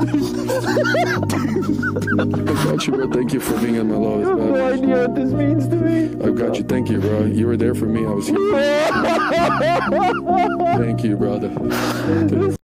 I got you, bro. Thank you for being in my life. You have no idea what this means to me. I've got you. Thank you, bro. You were there for me. I was here. Thank you, brother.